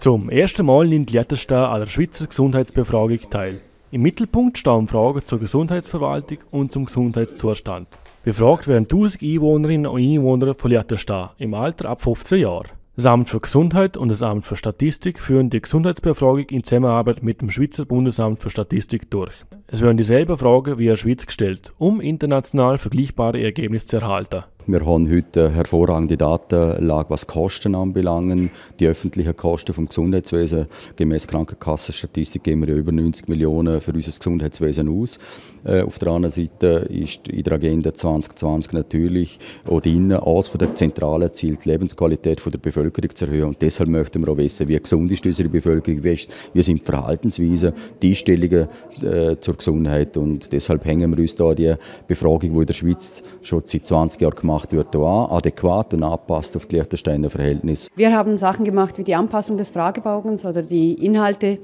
Zum ersten Mal nimmt Liechtenstein an der Schweizer Gesundheitsbefragung teil. Im Mittelpunkt stehen Fragen zur Gesundheitsverwaltung und zum Gesundheitszustand. Befragt werden 1000 Einwohnerinnen und Einwohner von Liechtenstein im Alter ab 15 Jahren. Das Amt für Gesundheit und das Amt für Statistik führen die Gesundheitsbefragung in Zusammenarbeit mit dem Schweizer Bundesamt für Statistik durch. Es werden dieselben Fragen wie in der Schweiz gestellt, um international vergleichbare Ergebnisse zu erhalten. Wir haben heute hervorragende Datenlage, was Kosten anbelangt. Die öffentlichen Kosten vom Gesundheitswesen, gemäß Krankenkassenstatistik, geben wir über 90 Millionen für unser Gesundheitswesen aus. Äh, auf der anderen Seite ist in der Agenda 2020 natürlich auch drin, eines der zentralen Ziele, die Lebensqualität der Bevölkerung zu erhöhen. Und deshalb möchten wir auch wissen, wie gesund ist unsere Bevölkerung, wie sind die Verhaltensweisen, die Einstellungen äh, zur Gesundheit. Und deshalb hängen wir uns da die Befragung, die in der Schweiz schon seit 20 Jahren gemacht wird, auch adäquat und angepasst auf die Liechtensteiner Verhältnisse. Wir haben Sachen gemacht wie die Anpassung des Fragebogens oder die Inhalte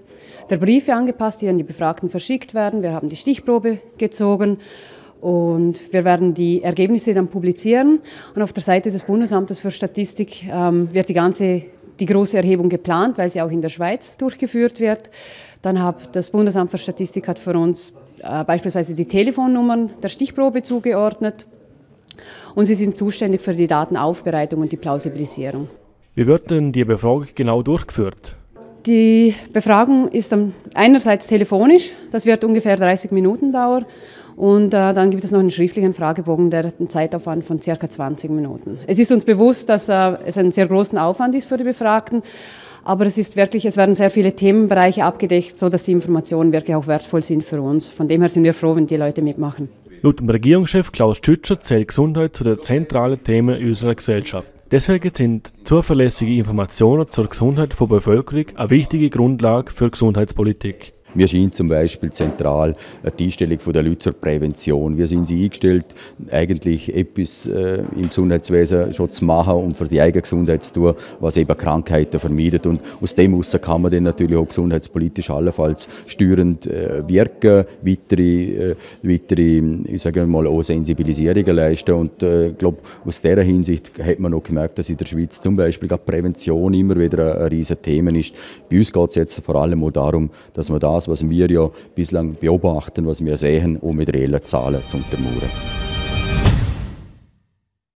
der Briefe angepasst, die an die Befragten verschickt werden. Wir haben die Stichprobe gezogen. Und wir werden die Ergebnisse dann publizieren. Und auf der Seite des Bundesamtes für Statistik ähm, wird die ganze die große Erhebung geplant, weil sie auch in der Schweiz durchgeführt wird. Dann hat das Bundesamt für Statistik hat für uns äh, beispielsweise die Telefonnummern der Stichprobe zugeordnet und sie sind zuständig für die Datenaufbereitung und die Plausibilisierung. Wie wird denn die Befragung genau durchgeführt? Die Befragung ist einerseits telefonisch, das wird ungefähr 30 Minuten dauern und äh, dann gibt es noch einen schriftlichen Fragebogen, der einen Zeitaufwand von ca. 20 Minuten. Es ist uns bewusst, dass äh, es einen sehr großen Aufwand ist für die Befragten, aber es ist wirklich, es werden sehr viele Themenbereiche abgedeckt, sodass die Informationen wirklich auch wertvoll sind für uns. Von dem her sind wir froh, wenn die Leute mitmachen. Laut dem Regierungschef Klaus Tschütscher zählt Gesundheit zu den zentralen Themen unserer Gesellschaft. Deswegen sind zuverlässige Informationen zur Gesundheit der Bevölkerung eine wichtige Grundlage für Gesundheitspolitik. Mir scheint zum Beispiel zentral die Einstellung der Leute zur Prävention. Wir sind sie eingestellt, eigentlich etwas äh, im Gesundheitswesen schon zu machen und für die eigene Gesundheit zu tun, was eben Krankheiten vermeidet. Und aus dem heraus kann man dann natürlich auch gesundheitspolitisch allenfalls steuernd äh, wirken, weitere, äh, weitere ich sage mal, auch Sensibilisierungen leisten. Und ich glaube, aus dieser Hinsicht hat man auch gemerkt, dass in der Schweiz zum Beispiel Prävention immer wieder ein, ein riesiges Thema ist. Bei uns geht es jetzt vor allem auch darum, dass man das was wir ja bislang beobachten, was wir sehen, um mit reellen Zahlen zu untermauern.